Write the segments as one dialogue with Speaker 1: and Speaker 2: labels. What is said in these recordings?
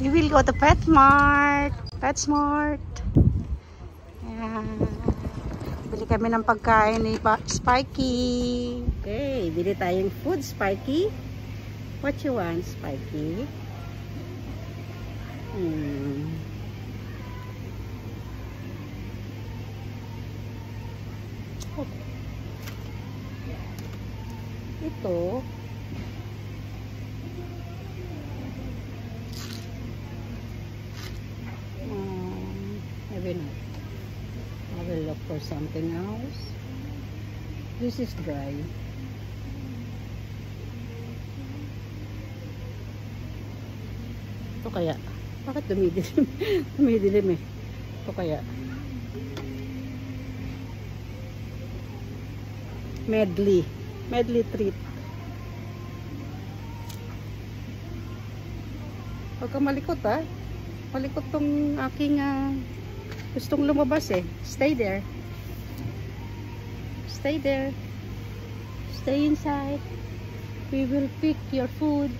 Speaker 1: We will go to PetSmart. PetSmart. Ayan. Bili kami ng pagkain ni Spikey. Okay, bili tayong food, Spikey. What you want, Spikey? Hmm. Oh. Ito. Maybe not. I will look for something else. This is dry. Ito kaya? Bakit dumidilim? dumidilim eh. Ito kaya? Medley. Medley treat. Huwag kang malikot ah. Malikot tong aking ah, gustong lumabas eh. Stay there. Stay there. Stay inside. We will pick your food.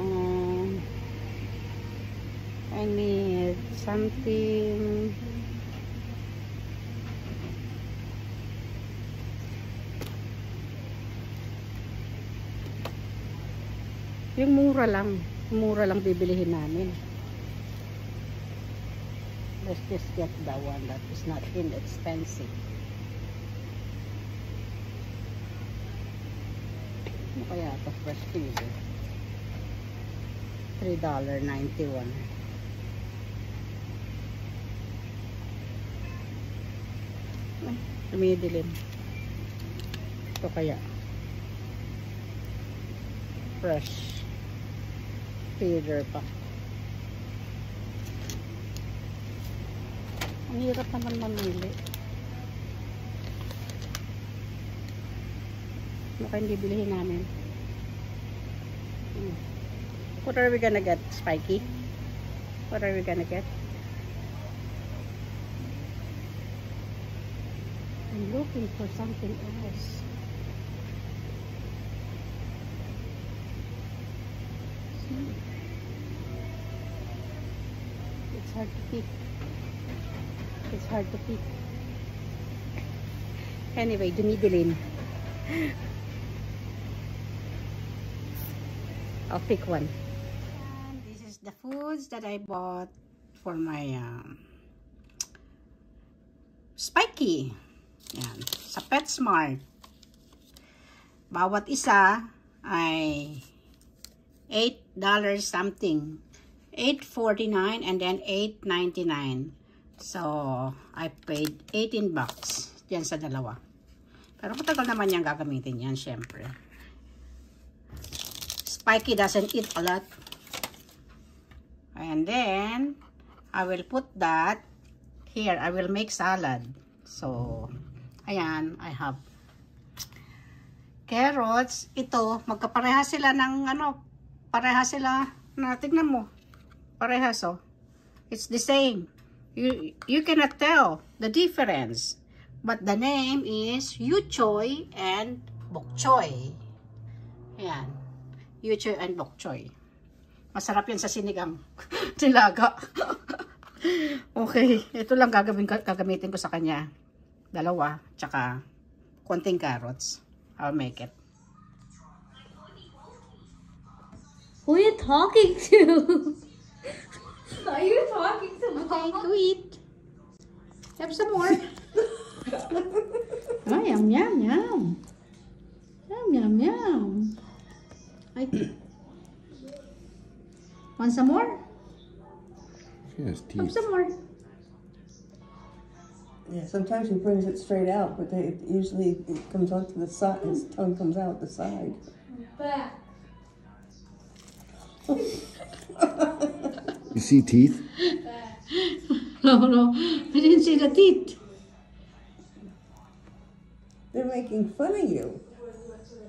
Speaker 1: Um, I need something. Yung mura lang. Mura lang bibilihin namin. Let's just get the one that is not inexpensive. Ano kaya ito? Fresh freezer. $3.91. Ay, Tumidilim. Ito kaya. Fresh. Feeder pa. Ang hirap naman mamili. Ano kayong bibilihin namin? Hmm. What are we gonna get, Spikey? What are we gonna get? I'm looking for something else. See? It's hard to pick. It's hard to pick. Anyway, dumidilim. I'll pick one. This is the foods that I bought for my um, Spiky. Yan. Sa PetSmart. Bawat isa ay $8 something. 8.49 and then 8.99. So, I paid 18 bucks yan sa dalawa. Pero matagal naman yan gagamitin yan, syempre. Spikey doesn't eat a lot. And then, I will put that here. I will make salad. So, ayan, I have carrots. Ito, magkapareha sila ng ano, pareha sila, na tignan mo. Parehas, oh. It's the same. You, you cannot tell the difference. But the name is Yu Choy and Bok Choy. Ayan. Yu Choy and Bok Choy. Masarap yan sa sinigang. Tilaga. okay. Ito lang gagawin, gagamitin ko sa kanya. Dalawa. Tsaka konting carrots. I'll make it.
Speaker 2: Who are you talking to? are you talking to
Speaker 1: Okay, to eat. Have some more. oh, yum, yum, yum. Yum, yum, yum. I... Want some more?
Speaker 3: She has
Speaker 1: Have some more.
Speaker 4: Yeah, sometimes he brings it straight out, but they, usually it comes onto the side. His tongue comes out the side.
Speaker 2: Back.
Speaker 3: You see teeth?
Speaker 1: No, no. I didn't see the teeth.
Speaker 4: They're making fun of you.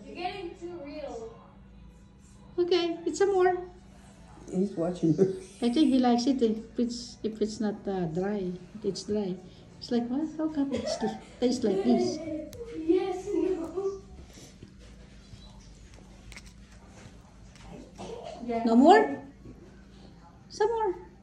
Speaker 2: You're getting too real.
Speaker 1: Okay, eat some more.
Speaker 4: He's watching you.
Speaker 1: I think he likes it if it's if it's not uh, dry. It's dry. It's like what? How come it tastes like this?
Speaker 2: Yes, no.
Speaker 1: No more? some more.